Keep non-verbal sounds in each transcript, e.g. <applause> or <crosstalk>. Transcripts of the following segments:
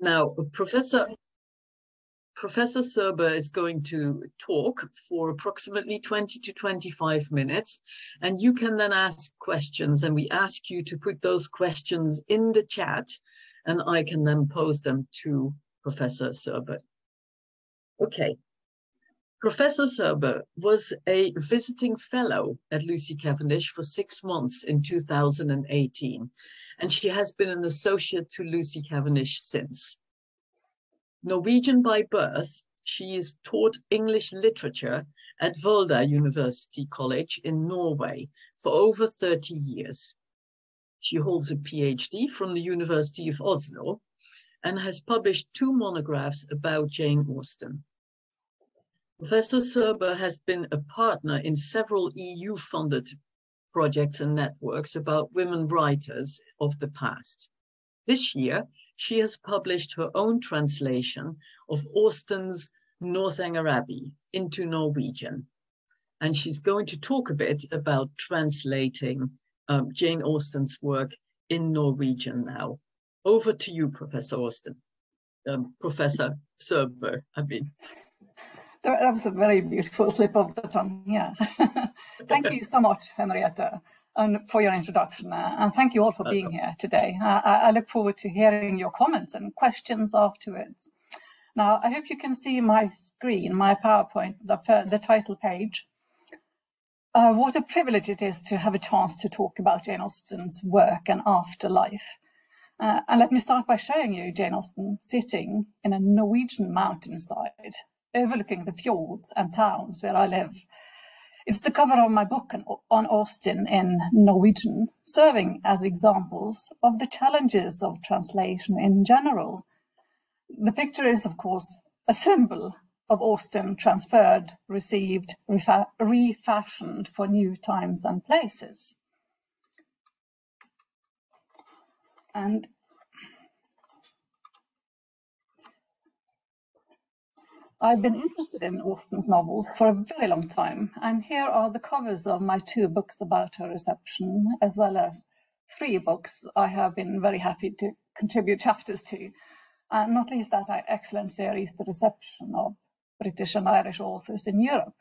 Now, Professor Professor Sørbø is going to talk for approximately 20 to 25 minutes, and you can then ask questions, and we ask you to put those questions in the chat, and I can then pose them to Professor Sørbø. Okay. Professor Sørbø was a visiting fellow at Lucy Cavendish for six months in 2018, and she has been an associate to Lucy Cavendish since. Norwegian by birth, she is taught English literature at Volda University College in Norway for over 30 years. She holds a PhD from the University of Oslo and has published two monographs about Jane Austen. Professor Sørbø has been a partner in several EU-funded projects and networks about women writers of the past. This year, she has published her own translation of Austen's Northanger Abbey into Norwegian. And she's going to talk a bit about translating um, Jane Austen's work in Norwegian now. Over to you, Professor Austen. Um, Professor Sørbø, I mean. That was a very beautiful <laughs> slip of the tongue, yeah. <laughs> Thank you so much, Henrietta and for your introduction. Uh, and thank you all for being here today. Uh, I look forward to hearing your comments and questions afterwards. Now, I hope you can see my screen, my PowerPoint, the, the title page. Uh, what a privilege it is to have a chance to talk about Jane Austen's work and afterlife. Uh, and let me start by showing you Jane Austen sitting in a Norwegian mountainside, overlooking the fjords and towns where I live it's the cover of my book on Austen in Norwegian, serving as examples of the challenges of translation in general. The picture is, of course, a symbol of Austen transferred, received, refashioned for new times and places. And I've been interested in Austen's novels for a very long time, and here are the covers of my two books about her reception, as well as three books I have been very happy to contribute chapters to, and not least that excellent series, The Reception of British and Irish Authors in Europe.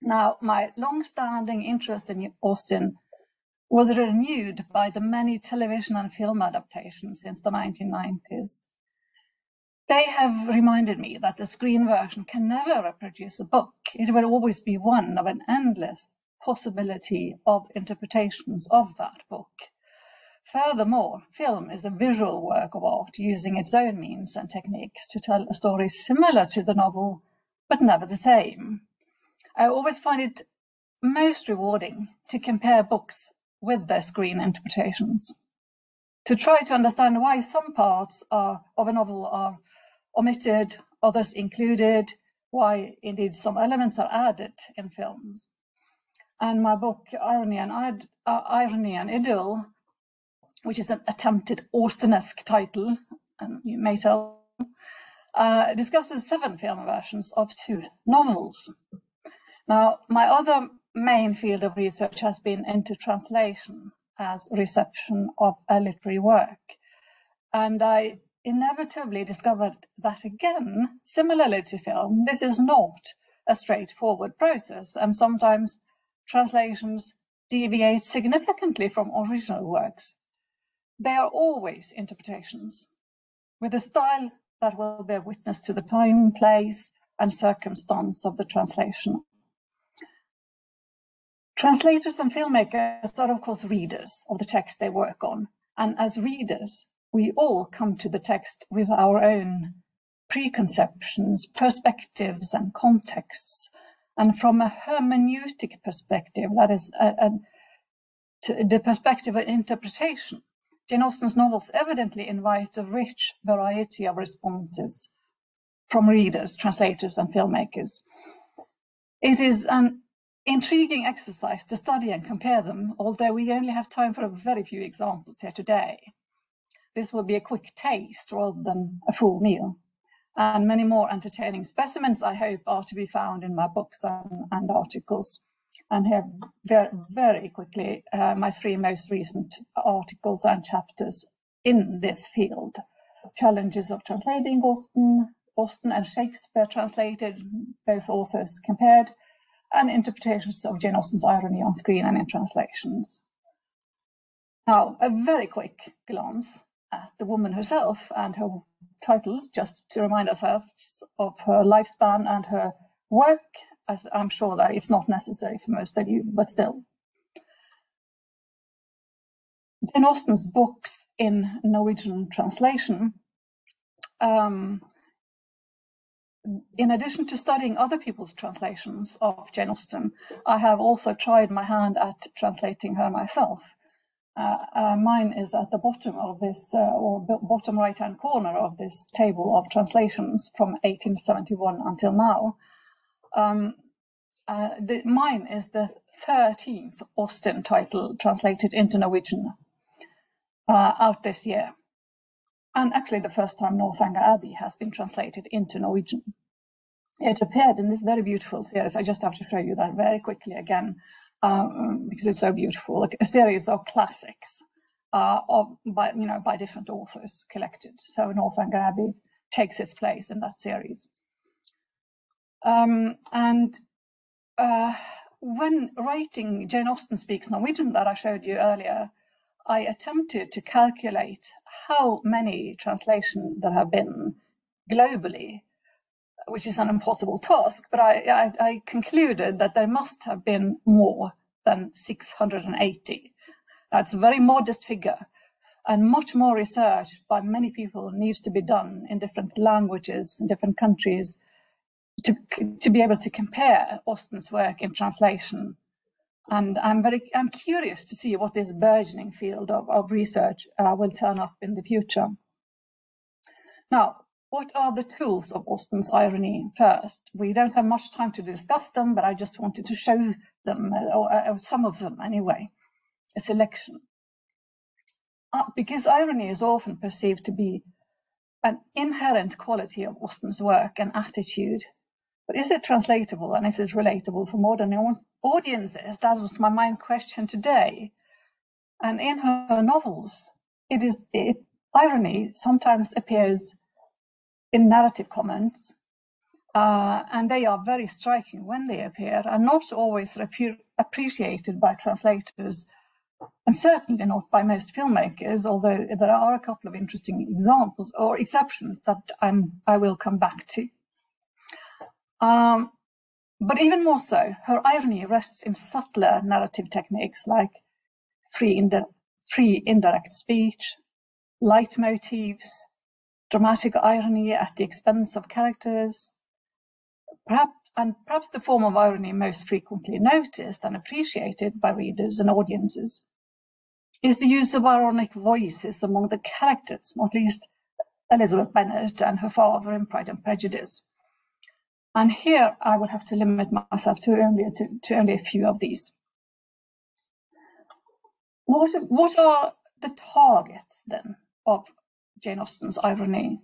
Now, my long-standing interest in Austen was renewed by the many television and film adaptations since the 1990s they have reminded me that the screen version can never reproduce a book. It will always be one of an endless possibility of interpretations of that book. Furthermore, film is a visual work of art using its own means and techniques to tell a story similar to the novel, but never the same. I always find it most rewarding to compare books with their screen interpretations to try to understand why some parts are, of a novel are omitted, others included, why indeed some elements are added in films. And my book, Irony and, Id uh, Irony and Idyll, which is an attempted Austenesque title, and you may tell, uh, discusses seven film versions of two novels. Now, my other main field of research has been into translation, as reception of a literary work. And I inevitably discovered that again, similarly to film, this is not a straightforward process, and sometimes translations deviate significantly from original works. They are always interpretations, with a style that will bear witness to the time, place, and circumstance of the translation. Translators and filmmakers are, of course, readers of the text they work on. And as readers, we all come to the text with our own preconceptions, perspectives, and contexts. And from a hermeneutic perspective, that is a, a, the perspective of interpretation, Jane Austen's novels evidently invite a rich variety of responses from readers, translators, and filmmakers. It is an intriguing exercise to study and compare them, although we only have time for a very few examples here today. This will be a quick taste rather than a full meal. And many more entertaining specimens, I hope, are to be found in my books and, and articles. And here, very, very quickly, uh, my three most recent articles and chapters in this field. challenges of translating Austen, Austen and Shakespeare translated, both authors compared, and interpretations of Jane Austen's irony on screen and in translations. Now, a very quick glance at the woman herself and her titles, just to remind ourselves of her lifespan and her work, as I'm sure that it's not necessary for most of you, but still. Jane Austen's books in Norwegian translation, um, in addition to studying other people's translations of Jane Austen, I have also tried my hand at translating her myself. Uh, uh, mine is at the bottom of this, uh, or bottom right-hand corner of this table of translations from 1871 until now. Um, uh, the, mine is the 13th Austen title translated into Norwegian uh, out this year. And actually the first time Northanger Abbey has been translated into Norwegian. It appeared in this very beautiful series. I just have to show you that very quickly again um, because it's so beautiful. Like a series of classics uh, of by you know by different authors collected. So Northanger Abbey takes its place in that series. Um, and uh, when writing Jane Austen Speaks Norwegian that I showed you earlier, I attempted to calculate how many translations there have been globally which is an impossible task, but I, I, I concluded that there must have been more than 680. That's a very modest figure and much more research by many people needs to be done in different languages in different countries to, to be able to compare Austen's work in translation. And I'm very I'm curious to see what this burgeoning field of, of research uh, will turn up in the future. Now, what are the tools of Austen's irony first? We don't have much time to discuss them, but I just wanted to show them, or, or some of them anyway, a selection. Uh, because irony is often perceived to be an inherent quality of Austen's work and attitude. But is it translatable and is it relatable for modern audiences? That was my main question today. And in her novels, it is it, irony sometimes appears in narrative comments. Uh, and they are very striking when they appear and not always appreciated by translators and certainly not by most filmmakers, although there are a couple of interesting examples or exceptions that I'm, I will come back to. Um, but even more so, her irony rests in subtler narrative techniques like free, indi free indirect speech, leitmotifs, dramatic irony at the expense of characters. Perhaps, and perhaps the form of irony most frequently noticed and appreciated by readers and audiences is the use of ironic voices among the characters, not least Elizabeth Bennet and her father in Pride and Prejudice. And here I will have to limit myself to only, to, to only a few of these. What, what are the targets then of Jane Austen's irony.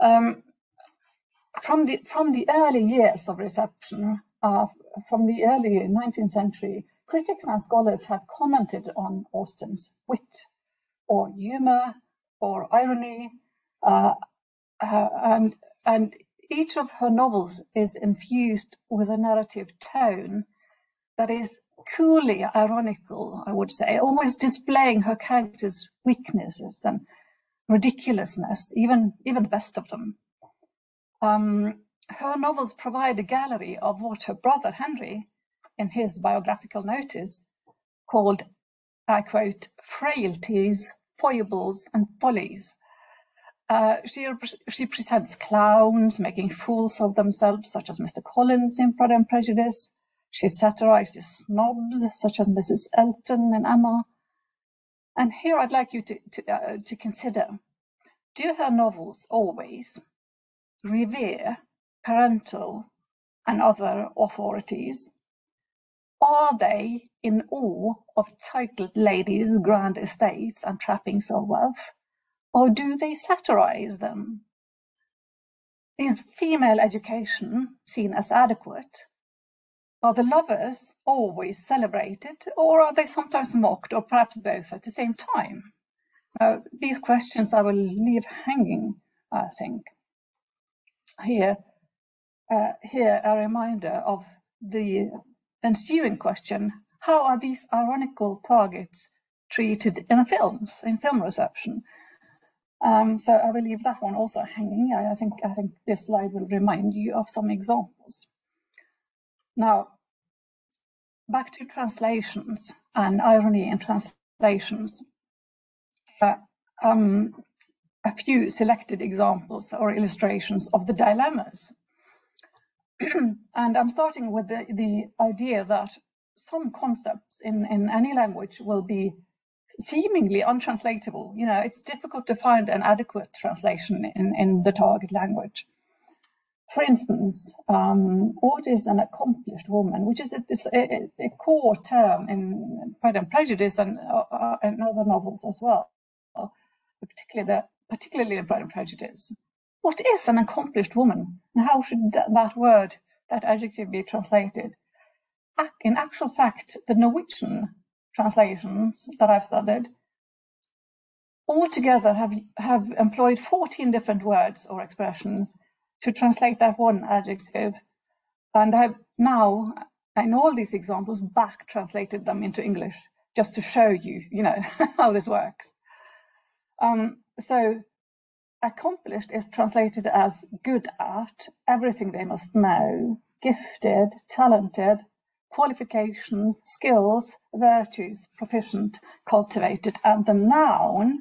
Um, from the from the early years of reception, uh, from the early 19th century, critics and scholars have commented on Austen's wit, or humor, or irony, uh, uh, and and each of her novels is infused with a narrative tone that is coolly ironical, I would say, always displaying her character's weaknesses and ridiculousness, even, even the best of them. Um, her novels provide a gallery of what her brother Henry, in his biographical notice, called, I quote, frailties, foibles, and follies. Uh, she, she presents clowns making fools of themselves, such as Mr. Collins in Pride and Prejudice. She satirizes snobs, such as Mrs. Elton and Emma, and here I'd like you to, to, uh, to consider, do her novels always revere parental and other authorities? Are they in awe of titled ladies' grand estates and trappings of wealth, or do they satirize them? Is female education seen as adequate are the lovers always celebrated, or are they sometimes mocked, or perhaps both at the same time? uh, these questions I will leave hanging, I think. Here, uh, here a reminder of the ensuing question, how are these ironical targets treated in films, in film reception? Um, so I will leave that one also hanging. I, I, think I think this slide will remind you of some examples. Now, back to translations and irony in translations. Uh, um, a few selected examples or illustrations of the dilemmas. <clears throat> and I'm starting with the, the idea that some concepts in, in any language will be seemingly untranslatable. You know, it's difficult to find an adequate translation in, in the target language. For instance, um, what is an accomplished woman, which is a, a, a core term in Pride and Prejudice and, uh, and other novels as well, particularly, the, particularly in Pride and Prejudice. What is an accomplished woman, and how should that word, that adjective, be translated? In actual fact, the Norwegian translations that I've studied altogether have, have employed 14 different words or expressions to translate that one adjective. And I've now, in all these examples, back translated them into English just to show you, you know, <laughs> how this works. Um, so accomplished is translated as good at, everything they must know, gifted, talented, qualifications, skills, virtues, proficient, cultivated, and the noun,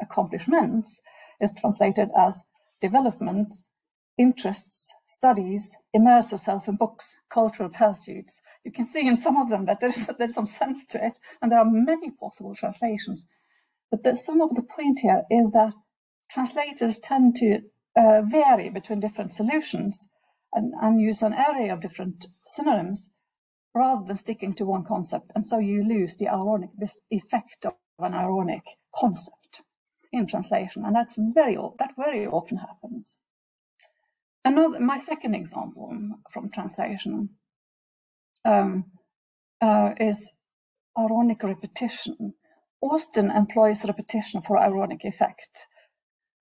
accomplishments, is translated as developments, interests, studies, immerse yourself in books, cultural pursuits. You can see in some of them that there's, there's some sense to it, and there are many possible translations. But the, some of the point here is that translators tend to uh, vary between different solutions and, and use an array of different synonyms rather than sticking to one concept. And so you lose the ironic, this effect of an ironic concept in translation. And that's very, that very often happens. Another, my second example from translation um, uh, is ironic repetition. Austen employs repetition for ironic effect.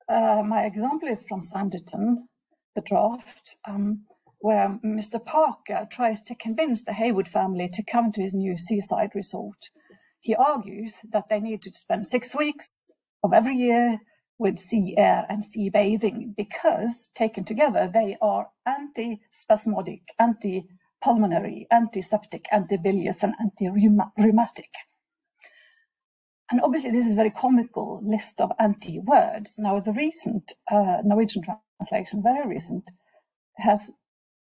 Uh, my example is from Sanditon, the draft. Um, where Mr. Parker tries to convince the Heywood family to come to his new seaside resort. He argues that they need to spend six weeks of every year with sea air and sea bathing because, taken together, they are anti-spasmodic, anti-pulmonary, antiseptic, anti-bilious, and anti-rheumatic. And obviously, this is a very comical list of anti-words. Now, the recent uh, Norwegian translation, very recent, has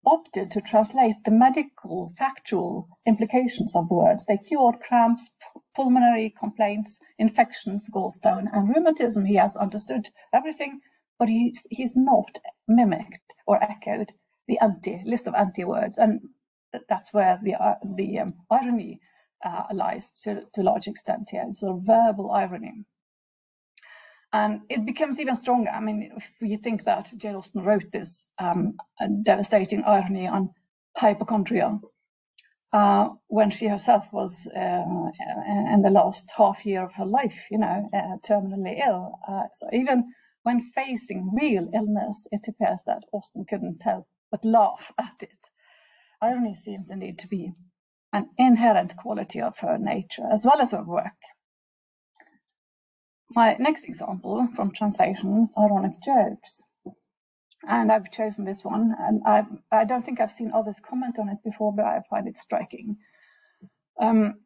opted to translate the medical, factual implications of the words. They cured cramps, pulmonary complaints, infections, gallstone, and rheumatism. He has understood everything, but he's, he's not mimicked or echoed the anti list of anti words. And that's where the, uh, the um, irony uh, lies to, to a large extent here. It's sort of verbal irony. And it becomes even stronger. I mean, if you think that Jane Austen wrote this um, devastating irony on hypochondria uh, when she herself was uh, in the last half year of her life, you know, uh, terminally ill. Uh, so even when facing real illness, it appears that Austen couldn't help but laugh <laughs> at it. Irony seems indeed to be an inherent quality of her nature as well as her work. My next example from translations, ironic jokes. And I've chosen this one, and I, I don't think I've seen others comment on it before, but I find it striking. Um,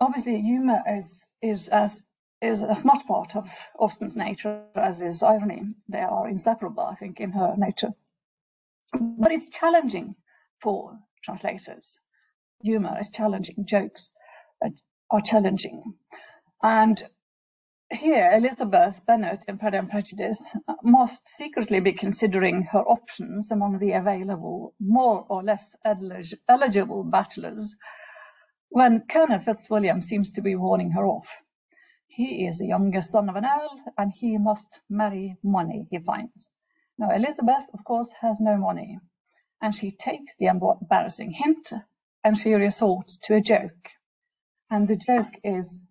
obviously, humor is is as is as much part of Austen's nature as is irony. They are inseparable, I think, in her nature. But it's challenging for translators. Humor is challenging. Jokes are challenging, and here, Elizabeth Bennet in Pride and Prejudice must secretly be considering her options among the available, more or less eligible bachelors when Colonel Fitzwilliam seems to be warning her off. He is the youngest son of an earl, and he must marry money, he finds. Now, Elizabeth, of course, has no money, and she takes the embarrassing hint and she resorts to a joke. And the joke is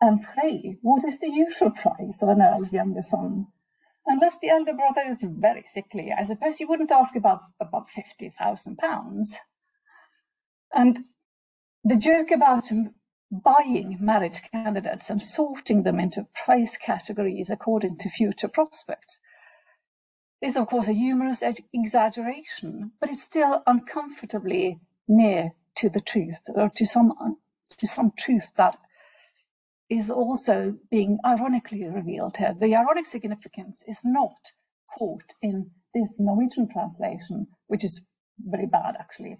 And pray, what is the usual price of an earl's younger son? Unless the elder brother is very sickly, I suppose you wouldn't ask about about fifty thousand pounds. And the joke about buying marriage candidates and sorting them into price categories according to future prospects is, of course, a humorous exaggeration, but it's still uncomfortably near to the truth or to some to some truth that is also being ironically revealed here. The ironic significance is not caught in this Norwegian translation, which is very bad actually.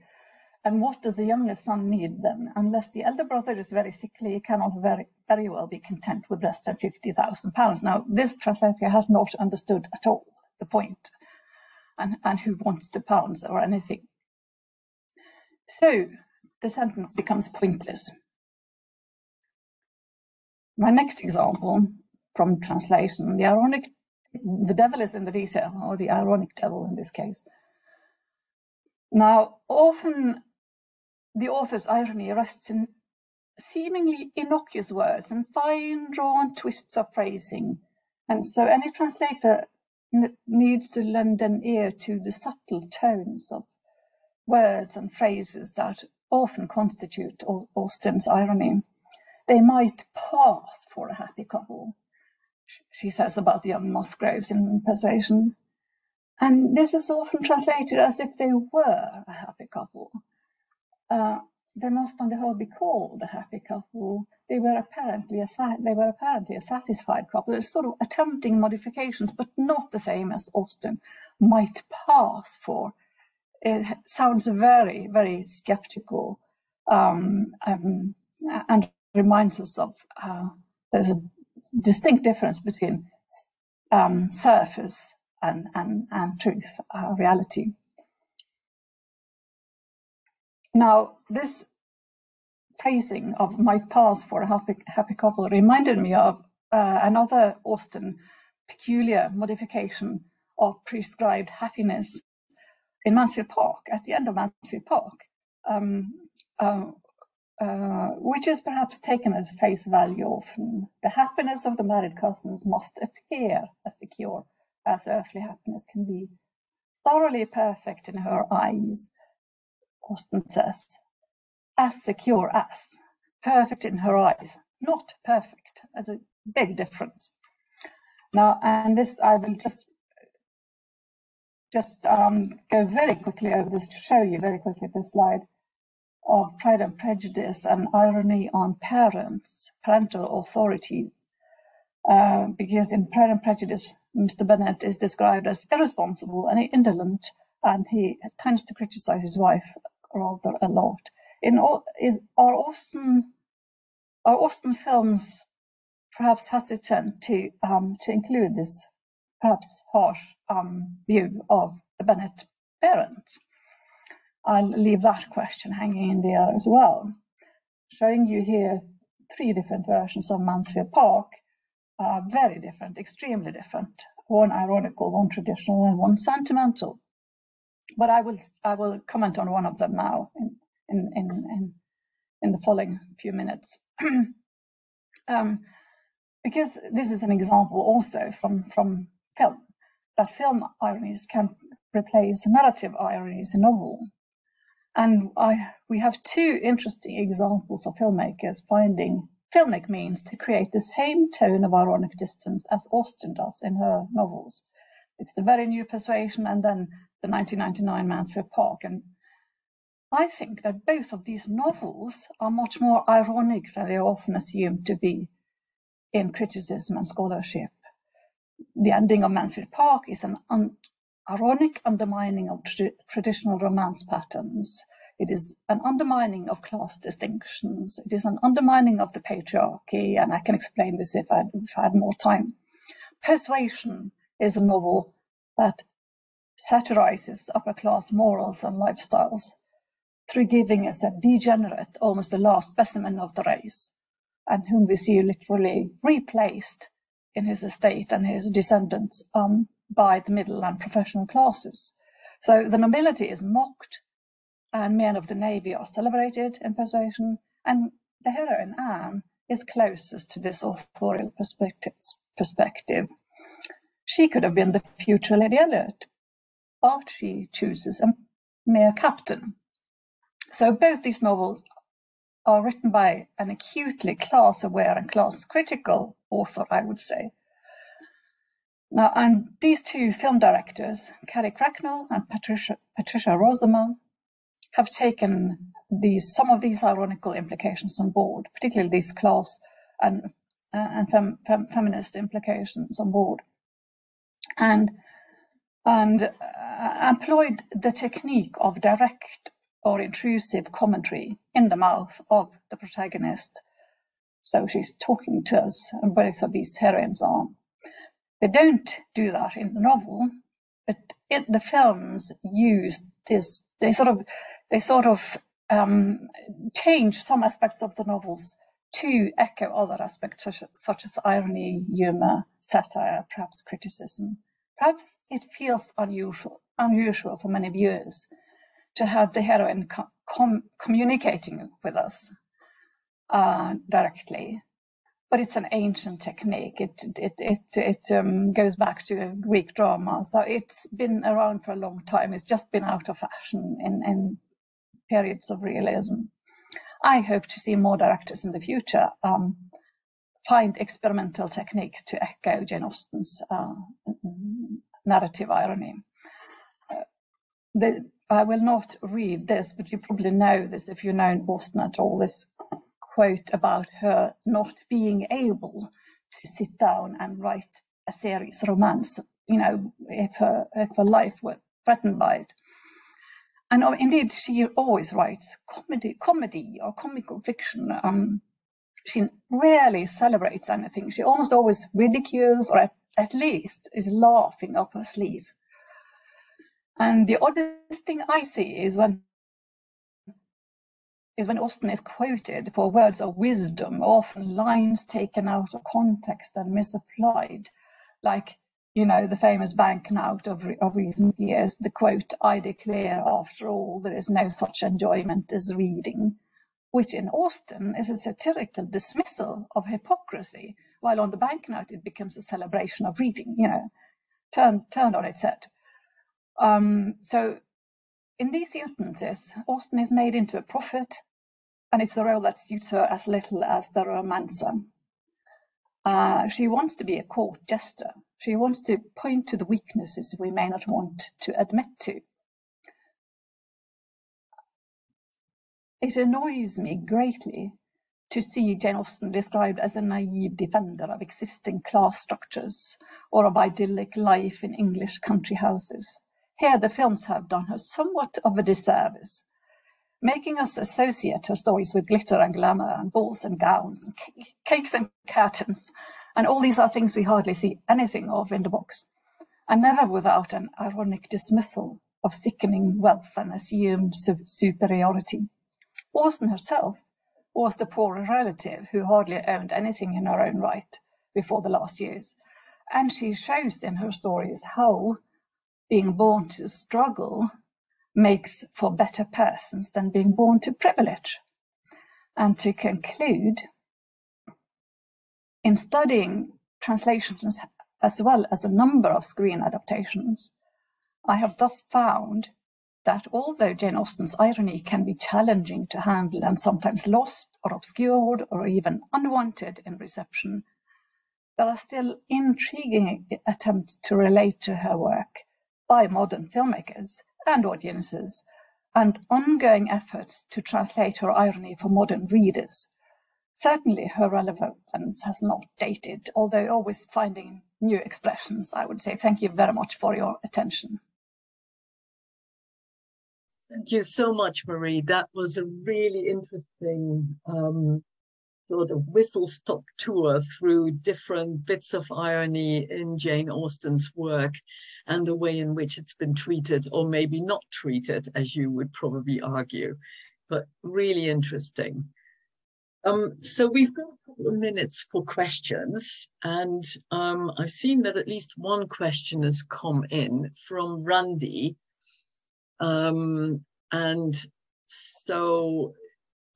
And what does the younger son need then? Unless the elder brother is very sickly, he cannot very, very well be content with less than £50,000. Now, this translator has not understood at all the point and, and who wants the pounds or anything. So the sentence becomes pointless. My next example from translation, the ironic, the devil is in the detail, or the ironic devil in this case. Now, often the author's irony rests in seemingly innocuous words and fine drawn twists of phrasing. And so any translator needs to lend an ear to the subtle tones of words and phrases that often constitute Austen's irony they might pass for a happy couple, she says about the young Musgroves in Persuasion. And this is often translated as if they were a happy couple. Uh, they must on the whole be called a happy couple. They were apparently a they were apparently a satisfied couple. It's sort of attempting modifications, but not the same as Austen might pass for. It sounds very, very skeptical um, um, and reminds us of uh, there's a distinct difference between um, surface and, and, and truth, uh, reality. Now, this phrasing of my pass for a happy, happy couple reminded me of uh, another Austen peculiar modification of prescribed happiness in Mansfield Park, at the end of Mansfield Park, um, uh, uh, which is perhaps taken at face value often. The happiness of the married cousins must appear as secure as earthly happiness can be. Thoroughly perfect in her eyes, Austen says, as secure as, perfect in her eyes, not perfect, as a big difference. Now, and this I will just just um, go very quickly over this to show you very quickly this slide of Pride and Prejudice and irony on parents, parental authorities. Uh, because in Pride and Prejudice, Mr. Bennet is described as irresponsible and indolent, and he tends to criticize his wife rather a lot. In all, is are Austen are Austen films perhaps hesitant to um, to include this perhaps harsh um, view of the Bennet parents? I'll leave that question hanging in the air as well. Showing you here three different versions of Mansfield Park, uh, very different, extremely different. One ironical, one traditional, and one sentimental. But I will I will comment on one of them now in in in in, in the following few minutes. <clears throat> um, because this is an example also from from film that film ironies can replace narrative ironies in novel and I, we have two interesting examples of filmmakers finding filmic means to create the same tone of ironic distance as Austen does in her novels. It's the very new Persuasion and then the 1999 Mansfield Park. And I think that both of these novels are much more ironic than they are often assumed to be in criticism and scholarship. The ending of Mansfield Park is an un- ironic undermining of tra- traditional romance patterns. It is an undermining of class distinctions. It is an undermining of the patriarchy, and I can explain this if I, if I had more time. Persuasion is a novel that satirizes upper class morals and lifestyles through giving us a degenerate, almost the last specimen of the race, and whom we see literally replaced in his estate and his descendants um, by the middle and professional classes. So the nobility is mocked, and men of the navy are celebrated in persuasion, and the heroine Anne is closest to this authorial perspective. She could have been the future Lady Elliot, but she chooses a mere captain. So both these novels are written by an acutely class aware and class critical author, I would say. Now, and these two film directors, Carrie Cracknell and Patricia, Patricia Rozema, have taken these some of these ironical implications on board, particularly these class and uh, and fem, fem, feminist implications on board, and and uh, employed the technique of direct or intrusive commentary in the mouth of the protagonist. So she's talking to us, and both of these heroines are. They don't do that in the novel, but the films use this. They sort of, they sort of um, change some aspects of the novels to echo other aspects, such, such as irony, humor, satire, perhaps criticism. Perhaps it feels unusual, unusual for many viewers to have the heroine com communicating with us uh, directly. But it's an ancient technique. It it it it um, goes back to Greek drama, so it's been around for a long time. It's just been out of fashion in in periods of realism. I hope to see more directors in the future um, find experimental techniques to echo Jane Austen's uh, narrative irony. Uh, the, I will not read this, but you probably know this if you know Austen at all. This quote about her not being able to sit down and write a serious romance, you know, if her, if her life were threatened by it. And uh, indeed, she always writes comedy, comedy or comical fiction. Um, she rarely celebrates anything. She almost always ridicules or at, at least is laughing up her sleeve. And the oddest thing I see is when is when Austen is quoted for words of wisdom, often lines taken out of context and misapplied, like you know, the famous banknote of, of recent years, the quote, I declare, after all, there is no such enjoyment as reading, which in Austen is a satirical dismissal of hypocrisy, while on the banknote it becomes a celebration of reading, you know, turned, turned on its head. Um, so in these instances, Austen is made into a prophet, and it's a role that suits her as little as the romancer. Uh, she wants to be a court jester, she wants to point to the weaknesses we may not want to admit to. It annoys me greatly to see Jane Austen described as a naive defender of existing class structures or of idyllic life in English country houses. Here, the films have done her somewhat of a disservice, making us associate her stories with glitter and glamour and balls and gowns and cakes and curtains and all these are things we hardly see anything of in the books, and never without an ironic dismissal of sickening wealth and assumed su- superiority. Austen herself was the poorer relative who hardly owned anything in her own right before the last years, and she shows in her stories how being born to struggle makes for better persons than being born to privilege. And to conclude, in studying translations as well as a number of screen adaptations, I have thus found that although Jane Austen's irony can be challenging to handle and sometimes lost or obscured or even unwanted in reception, there are still intriguing attempts to relate to her work by modern filmmakers and audiences, and ongoing efforts to translate her irony for modern readers Certainly her relevance has not dated, although always finding new expressions, I would say. Thank you very much for your attention. Thank you so much, Marie. That was a really interesting um, sort of whistle stop tour through different bits of irony in Jane Austen's work and the way in which it's been treated, or maybe not treated, as you would probably argue, but really interesting. Um, so we've got a couple of minutes for questions, and um, I've seen that at least one question has come in from Randy. Um, and so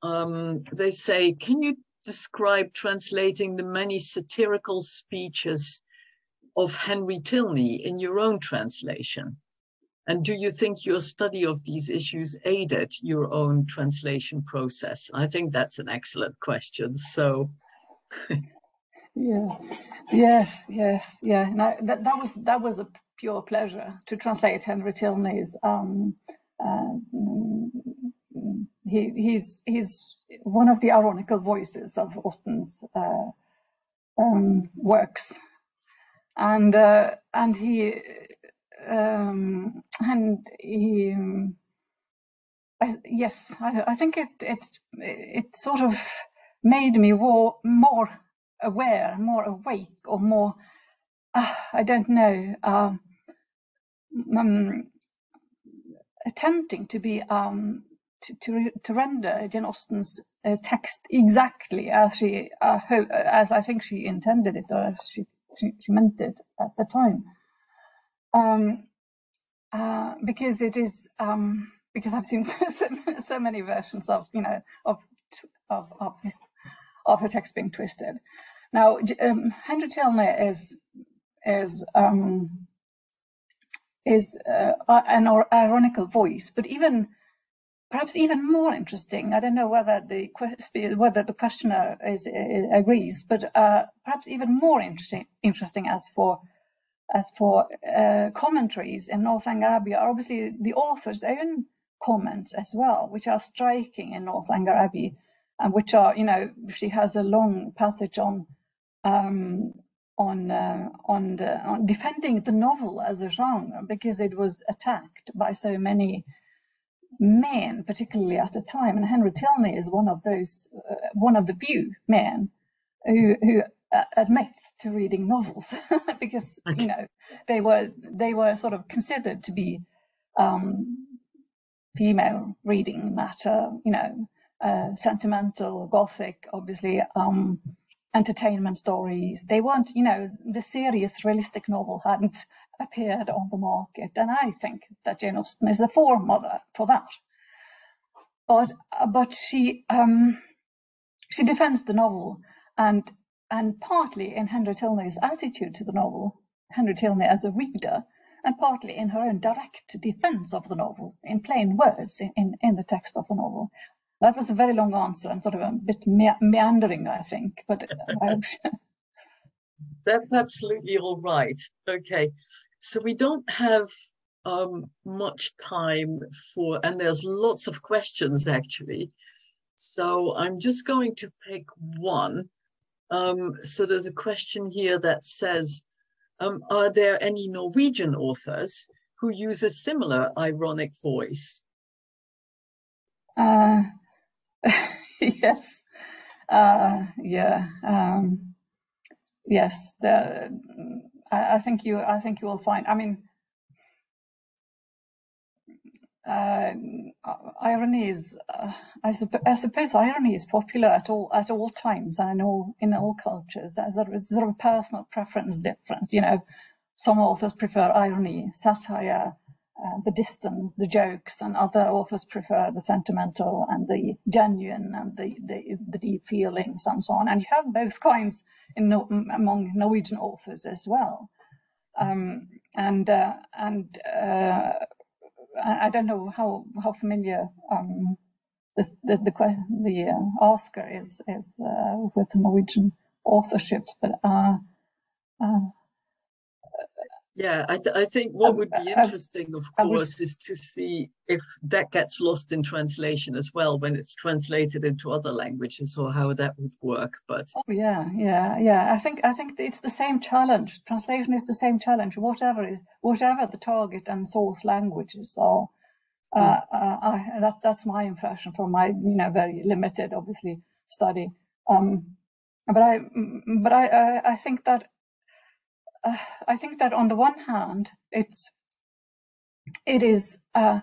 um, they say, can you describe translating the many satirical speeches of Henry Tilney in your own translation? And do you think your study of these issues aided your own translation process? I think that's an excellent question. So, yeah, yes, yes, yeah. No, that that was that was a pure pleasure to translate Henry Tilney's. Um, uh, he he's he's one of the ironical voices of Austen's uh, um, works, and uh, and he um, and he, um, I, yes, I, I, think it it it sort of made me more more aware, more awake, or more uh, I don't know, um, attempting to be um, to to, render Jane Austen's uh, text exactly as she uh, as I think she intended it or as she, she, she meant it at the time um, uh, because it is um, because I've seen <laughs> so, so, so, many versions of you know of of of, of her text being twisted. Now, um, Henry Tilney is is um, is uh, an ironical voice, but even perhaps even more interesting. I don't know whether the whether the questioner is, is agrees, but uh, perhaps even more interesting interesting as for as for uh, commentaries in Northanger Abbey are obviously the author's own comments as well, which are striking in Northanger Abbey, and which are, you know, she has a long passage on um, on uh, on, the, on defending the novel as a genre because it was attacked by so many men, particularly at the time, and Henry Tilney is one of those, uh, one of the few men who who uh, admits to reading novels. <laughs> Because okay. you. know they were they were sort of considered to be um, female reading matter you know uh, sentimental gothic obviously um, entertainment stories. They weren't you know the serious realistic novel hadn't appeared on the market and i think that jane austen is a foremother for that but but she um, she defends the novel and and partly in Henry Tilney's attitude to the novel, Henry Tilney as a reader, and partly in her own direct defense of the novel in plain words in, in, in the text of the novel. That was a very long answer and sort of a bit me meandering, I think, but That's absolutely all right. Okay. So we don't have um, much time for, and there's lots of questions actually. So I'm just going to pick one. Um, so there's a question here that says, um, are there any Norwegian authors who use a similar ironic voice? Uh, <laughs> yes. Uh, yeah. Um, yes. The, I, I think you. I think you will find. I mean, uh, irony is, uh, I, supp I, suppose, irony is popular at all at all times and in all in all cultures. There's a, sort of a personal preference difference. You know, some authors prefer irony, satire, uh, the distance, the jokes, and other authors prefer the sentimental and the genuine and the the, the deep feelings and so on. And you have both kinds in no, among Norwegian authors as well. Um, and uh, and uh, I, don't know how how familiar um, this, the the the uh, asker is is uh, with Norwegian authorships, but uh, yeah, I, th I think what would be <laughs> interesting, of course, is to see if that gets lost in translation as well when it's translated into other languages, or how that would work. But oh yeah, yeah, yeah. I think I think it's the same challenge. Translation is the same challenge. Whatever is whatever the target and source languages are. Uh, hmm. uh, I, that, that's my impression from my, you know, very limited, obviously, study. Um, but I, but I, I, I think that uh, <sighs> I think that on the one hand, it's it is, uh,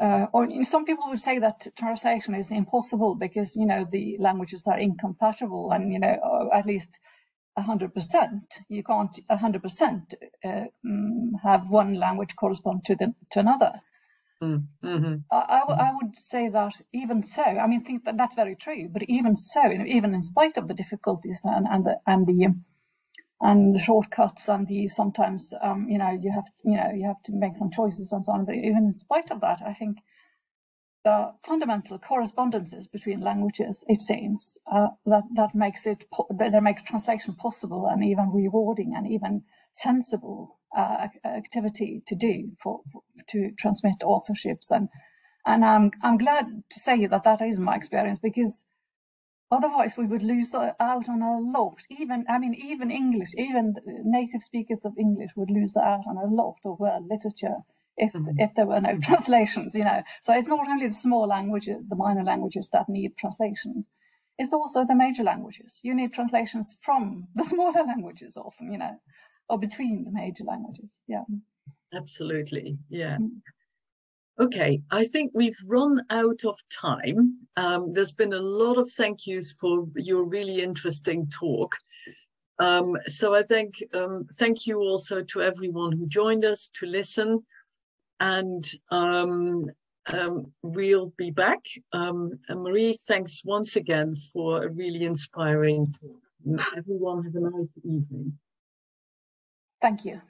uh, or some people would say that translation is impossible because you know the languages are incompatible, and you know at least hundred percent you can't hundred percent uh, mm, have one language correspond to the to another. Mm, mm-hmm. I, I, w- I would say that even so, I mean, think that that's very true. But even so, even in spite of the difficulties and and the and the and the shortcuts and the sometimes um, you know you have you know you have to make some choices and so on. But even in spite of that, I think the fundamental correspondences between languages, it seems, uh, that that makes it that makes translation possible and even rewarding and even sensible uh, activity to do for, for, to transmit authorships and and I'm I'm glad to say that that is my experience because otherwise we would lose out on a lot. Even I mean even English, even native speakers of English would lose out on a lot of world literature if mm-hmm. if there were no <laughs> translations. You know, so it's not only the small languages, the minor languages that need translations. It's also the major languages. You need translations from <laughs> the smaller languages often. You know or between the major languages. Yeah. Absolutely. Yeah. Mm. Okay, I think we've run out of time. Um, there's been a lot of thank yous for your really interesting talk. Um, so I think um, thank you also to everyone who joined us to listen. And um, um, we'll be back. Um, Marie, thanks once again for a really inspiring talk. Everyone have a nice evening. Thank you.